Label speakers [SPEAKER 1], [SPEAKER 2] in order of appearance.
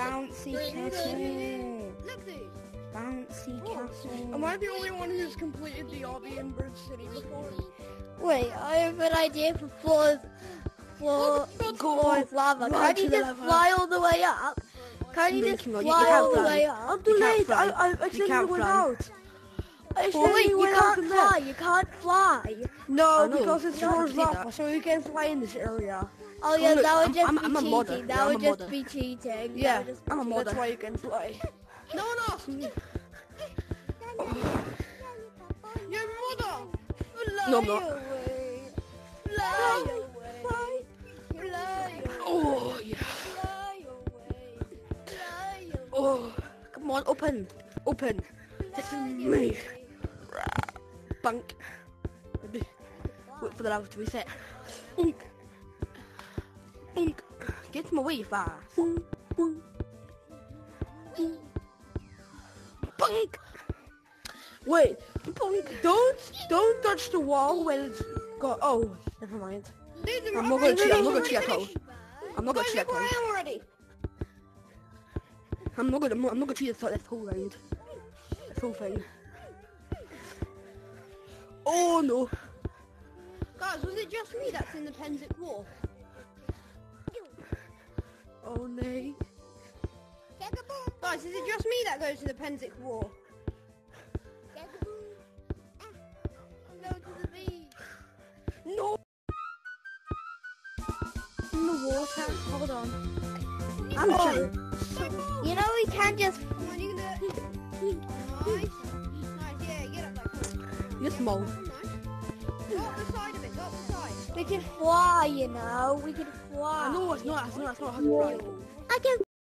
[SPEAKER 1] Bouncy castle. Bouncy castle.
[SPEAKER 2] Am I the only one who's completed the obby in Bird City before?
[SPEAKER 1] Wait, I have an idea for floors. Floor, floor is lava. Can't you just fly all the way up? Can't you just fly all the way up?
[SPEAKER 3] I'm too
[SPEAKER 2] You can't
[SPEAKER 3] late. I. I
[SPEAKER 2] You
[SPEAKER 3] accidentally
[SPEAKER 2] can't
[SPEAKER 3] went out.
[SPEAKER 1] Oh wait, you can't fly. You can't fly.
[SPEAKER 3] No,
[SPEAKER 2] oh, know.
[SPEAKER 3] because it's yours lava, so you can fly in this area.
[SPEAKER 1] Oh, oh yeah,
[SPEAKER 2] look,
[SPEAKER 1] that would just
[SPEAKER 2] I'm-
[SPEAKER 1] be
[SPEAKER 2] I'm
[SPEAKER 1] cheating.
[SPEAKER 2] modder.
[SPEAKER 1] That
[SPEAKER 2] Yeah,
[SPEAKER 1] would just
[SPEAKER 2] modder.
[SPEAKER 1] be cheating.
[SPEAKER 2] Yeah,
[SPEAKER 1] That would just be
[SPEAKER 2] I'm a modder.
[SPEAKER 3] That's why you can fly.
[SPEAKER 2] No asked me. Your mother.
[SPEAKER 1] Fly
[SPEAKER 2] No, I'm not.
[SPEAKER 1] away. Fly oh, away. Fly away.
[SPEAKER 2] Oh yeah.
[SPEAKER 1] Fly away. Fly away.
[SPEAKER 2] Oh, come on, open, open. This is me. Bunk. Wait for the lava to reset. Unk. Unk. Get my way fast. Bunk. Wait, bunk. Don't, don't touch the wall when it's got. Oh, never mind. I'm not gonna cheat. I'm not gonna cheat at all. I'm not gonna cheat at all.
[SPEAKER 4] I am
[SPEAKER 2] not gonna. I'm not, gonna cheat this, this whole round. This whole thing. Oh no.
[SPEAKER 4] Guys, was it just me that's in the Penzic War?
[SPEAKER 2] Oh no.
[SPEAKER 4] Guys, is it just me that goes to the Penzic War?
[SPEAKER 1] Ah, Go to the beach.
[SPEAKER 2] No. In the water. Hold on. I'm
[SPEAKER 1] Oh. You know we can't just.
[SPEAKER 2] You're small.
[SPEAKER 4] Nice. The side of it, up the side.
[SPEAKER 1] We can fly, you know. We can fly.
[SPEAKER 2] Know it's not. It's not. It's not to fly.
[SPEAKER 1] I can